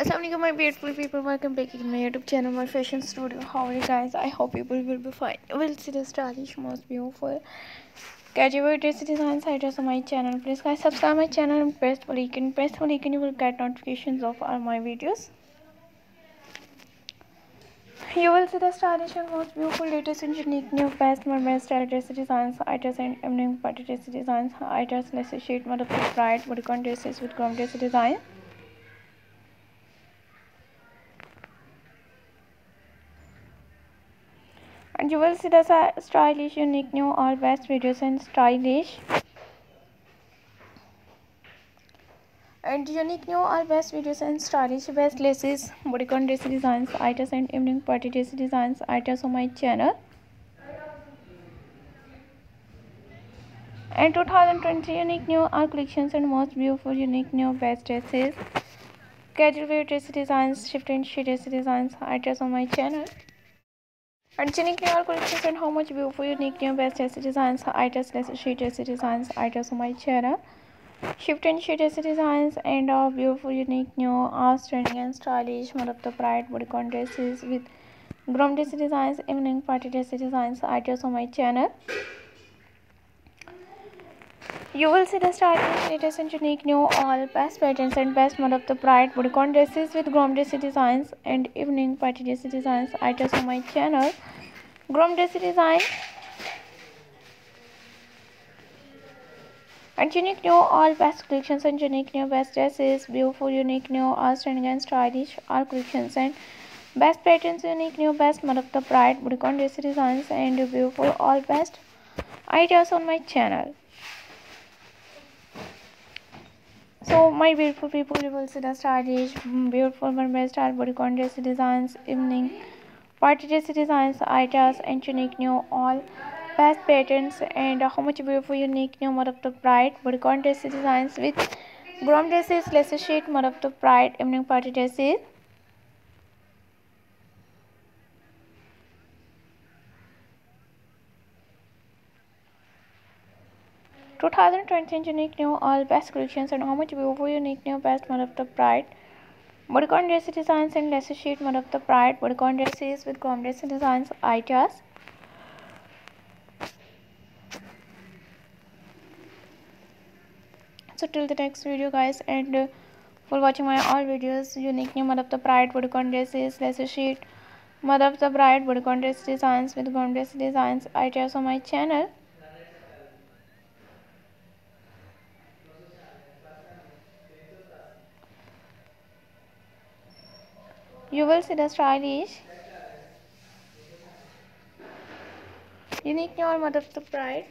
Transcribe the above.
Assalamualaikum my beautiful people welcome back to my youtube channel my fashion studio. How are you guys? I hope people will be fine. Will see the stylish most beautiful casual dress designs items on my channel. Please guys subscribe my channel and press the icon. Press the icon you will get notifications of all my videos. You will see the stylish and most beautiful latest and unique new best best style dress designs items and evening party dress designs items sheet model bright bodycon dresses with chrome dress design you will see the stylish unique new all best videos and stylish. And unique new all best videos and stylish best laces bodycon dress designs items and evening party dress designs items on my channel. And 2020 unique new all collections and most beautiful unique new best dresses. Casual wear dress designs shift and sheet dress designs items on my channel and unique new collections and how much beautiful unique new best dress designs items less sheet dress designs on my channel shift and sheet dress designs and uh, beautiful unique new outstanding and stylish one of the bright bodycon dresses with groom dress designs evening party dress designs items on my channel you will see the stylish, latest and unique new all best patterns and best one of the bright bodycon dresses with groom dress designs and evening party dress designs items on my channel. Groom dress design and unique new all best collections and unique new best dresses, beautiful unique new outstanding and stylish all collections and best patterns, unique new best one of the bright bodycon dress designs and beautiful all best ideas on my channel. so my beautiful people you will see the stylish mm, beautiful mermaid style bodycon dress designs evening party dress designs items and unique new all best patterns. And how much beautiful unique new the bright bodycon dress designs with groom dresses lace sheet the bright evening party dresses 2020 unique new all best collections and how much beautiful unique new best one of the bright bodycon dress designs and lace sheet one of the bright bodycon dresses with com dress designs ideas. So till the next video guys and uh, for watching my all videos unique new mother of the bright bodycon dresses lace sheet mother of the bright bodycon dress designs with com designs ideas on my channel you will see the stylish unique norm of the pride